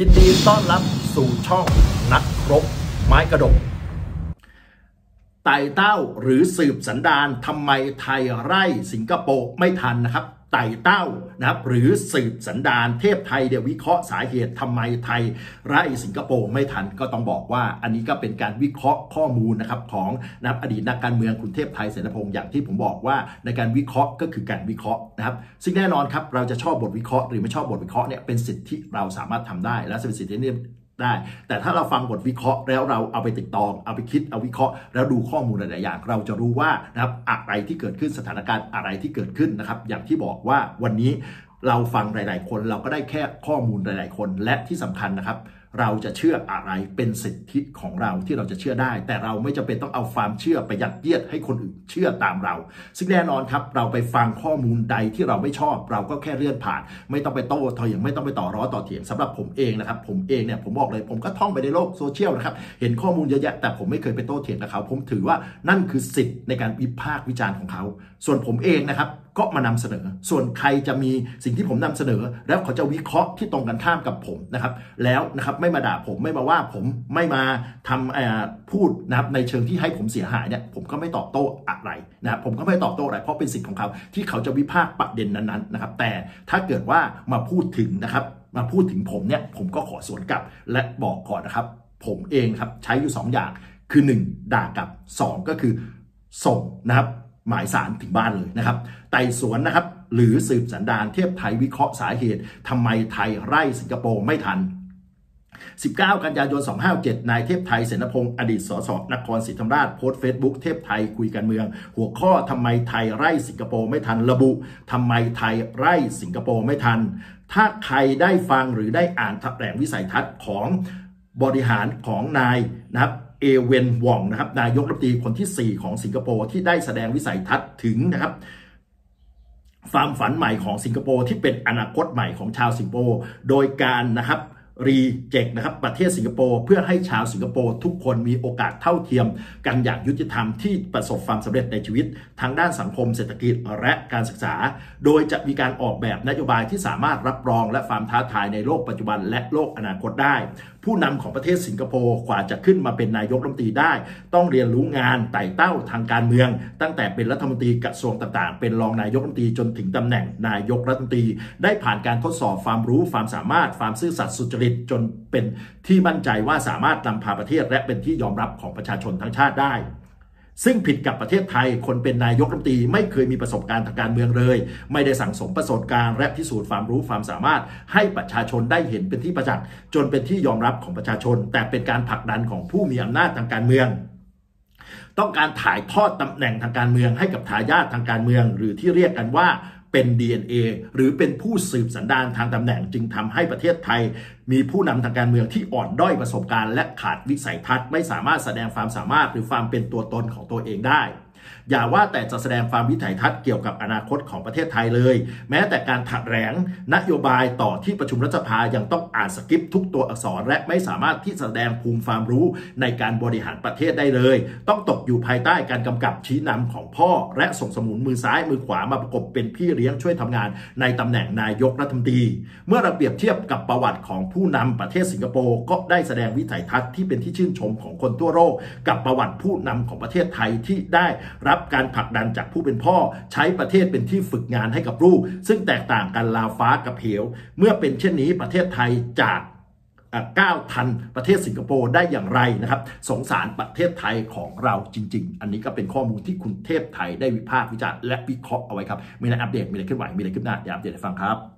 ยินดีต้อนรับสู่ช่องนักครบไม้กระดก ไต่เต้าหรือสืบสันดานทำไมไทยไร่สิงคโปร์ไม่ทันนะครับไต่เต้านะครับหรือสืบสันดานเทพไทยเดี๋ยววิเคราะห์สาเหตุทำไมไทยไร่สิงคโปร์ไม่ทันก็ต้องบอกว่า อันนี้ก็เป็นการวิเคราะห์ข้อมูลนะครับของนับอดีตนักการเมืองคุณเทพไทยเสนพงศ์อย่างที่ผมบอกว่าในการวิเคราะห์ก็คือการวิเคราะห์นะครับซึ่งแน่นอนครับเราจะชอบบทวิเคราะห์หรือไม่ชอบบทวิเคราะห์เนี่ยเป็นสิทธิที่เราสามารถทำได้และเป็นสิทธิที่ ได้ แต่ถ้าเราฟังบทวิเคราะห์แล้วเราเอาไปติดตอง เอาไปคิดเอาวิเคราะห์ แล้วดูข้อมูลหลาย ๆ อย่าง เราจะรู้ว่านะครับอะไรที่เกิดขึ้นสถานการณ์อะไรที่เกิดขึ้นนะครับ อย่างที่บอกว่าวันนี้เราฟังหลาย ๆ คนเราก็ได้แค่ข้อมูลหลาย ๆ คนและที่สำคัญนะครับเราจะเชื่ออะไรเป็นสิทธิของเราที่เราจะเชื่อได้ แต่เราไม่จำเป็นต้องเอาความเชื่อไปยัดเยียดให้คนอื่นเชื่อตามเรา ซึ่งแน่นอนครับ เราไปฟังข้อมูลใดที่เราไม่ชอบ เราก็แค่เลื่อนผ่าน ไม่ต้องไปโต้ทอยงไม่ต้องไปต่อร้อต่อเถียงสำหรับผมเองนะครับ ผมเองเนี่ยผมบอกเลยผมก็ท่องไปในโลกโซเชียลนะครับเห็นข้อมูลเยอะแยะแต่ผมไม่เคยไปโต้เถียงกับเขา ผมถือว่านั่นคือสิทธิ์ในการวิพากษ์วิจารณ์ของเขา ส่วนผมเองนะครับก็มานำเสนอ ส่วนใครจะมีสิ่งที่ผมนำเสนอ แล้วเขาจะวิเคราะห์ที่ตรงกันข้ามกับผมนะครับแล้วนะครับไไม่มาด่าผมไม่มาว่าผมไม่มาทำพูดนะครับในเชิงที่ให้ผมเสียหายเนี่ยผมก็ไม่ตอบโต้อะไรนะครับผมก็ไม่ตอบโต้อะไรเพราะเป็นสิทธิ์ของเขาที่เขาจะวิพากษ์ประเด็นนั้นๆนะครับ แต่ถ้าเกิดว่ามาพูดถึงนะครับ มาพูดถึงผมเนี่ยผมก็ขอสวนกลับและบอกก่อนนะครับ ผมเองครับใช้อยู่ 2 อย่างคือ 1 ด่ากับ 2 ก็คือส่งนะครับหมายสารถึงบ้านเลยนะครับไต่สวนนะครับ หรือสืบสันดานเทียบไทยวิเคราะห์สาเหตุทำไมไทยไร่สิงคโปร์ไม่ทัน 19 กันยายน 257 นายเทพไทยเสนพงศ์อดีตสสนครศรีธรรมราชโพสต์เฟซบุ๊กเทพไทยคุยกันเมือง หัวข้อทำไมไทยไร่สิงคโปร์ไม่ทันระบุทำไมไทยไร่สิงคโปร์ไม่ทัน ถ้าใครได้ฟังหรือได้อ่านแถลงวิสัยทัศน์ของบริหารของนายนะครับเอเวนวองนะครับนายกรัฐมนตรีคนที่ 4 ของสิงคโปร์ที่ได้แสดงวิสัยทัศน์ถึงนะครับความฝันใหม่ของสิงคโปร์ที่เป็นอนาคตใหม่ของชาวสิงคโปร์โดยการนะครับ รีเจกนะครับประเทศสิงคโปร์เพื่อให้ชาวสิงคโปร์ทุกคนมีโอกาสเท่าเทียมกันอย่างยุติธรรมที่ประสบความสำเร็จในชีวิตทางด้านสังคมเศรษฐกิจและการศึกษา โดยจะมีการออกแบบนโยบายที่สามารถรับรองและความท้าทายในโลกปัจจุบันและโลกอนาคตได้ ผู้นำของประเทศสิงคโปร์กว่าจะขึ้นมาเป็นนายกรัฐมนตรีได้ ต้องเรียนรู้งานไต่เต้าทางการเมือง ตั้งแต่เป็นรัฐมนตรีกระทรวงต่างๆ เป็นรองนายกรัฐมนตรีจนถึงตำแหน่งนายกรัฐมนตรี ได้ผ่านการทดสอบความรู้ความสามารถความซื่อสัตย์สุจริตจนเป็นที่มั่นใจว่าสามารถนำพาประเทศและเป็นที่ยอมรับของประชาชนทั้งชาติได้ ซึ่งผิดกับประเทศไทย คนเป็นนายกรัฐมนตรีไม่เคยมีประสบการณ์ทางการเมืองเลย ไม่ได้สั่งสมประสบการณ์และพิสูจน์ความรู้ความสามารถ ให้ประชาชนได้เห็นเป็นที่ประจักษ์จนเป็นที่ยอมรับของประชาชน แต่เป็นการผลักดันของผู้มีอำนาจทางการเมืองต้องการถ่ายทอดตำแหน่งทางการเมืองให้กับทายาททางการเมือง หรือที่เรียกกันว่า เป็น DNA หรือเป็นผู้สืบสันดานทางตำแหน่งจึงทำให้ประเทศไทย มีผู้นำทางการเมืองที่อ่อนด้อยประสบการณ์และขาดวิสัยทัศน์ไม่สามารถแสดงความสามารถหรือความเป็นตัวตนของตัวเองได้ อย่าว่าแต่จะแสดงความวิถัยทัศน์เกี่ยวกับอนาคตของประเทศไทยเลย แม้แต่การถัดแหลงนโยบายต่อที่ประชุมรัฐสภายังต้องอ่านสคริปทุกตัวอักษร และไม่สามารถที่แสดงภูมิความรู้ในการบริหารประเทศได้เลย ต้องตกอยู่ภายใต้การกำกับชี้นำของพ่อ และส่งสมุนมือซ้ายมือขวามาประกบเป็นพี่เลี้ยงช่วยทำงาน ในตำแหน่งนายกรัฐมนตรี เมื่อเราเปรียบเทียบกับประวัติของผู้นำประเทศสิงคโปร์ก็ได้แสดงวิสัยทัศน์ที่เป็นที่ชื่นชมของคนทั่วโลกกับประวัติผู้นำของประเทศไทยที่ได้รับการผลักดันจากผู้เป็นพ่อ ใช้ประเทศเป็นที่ฝึกงานให้กับลูก ซึ่งแตกต่างกันลาวฟ้ากับเหว เมื่อเป็นเช่นนี้ประเทศไทยจากก้าวทันประเทศสิงคโปร์ได้อย่างไรนะครับ สงสารประเทศไทยของเราจริง ๆ อันนี้ก็เป็นข้อมูลที่คุณเทพไทยได้วิพากษ์วิจารณ์และวิเคราะห์เอาไว้ครับ มีอะไรอัปเดตมีอะไรขึ้นไหวมีอะไรขึ้นหน้าเดี๋ยวอัปเดตให้ฟังครับ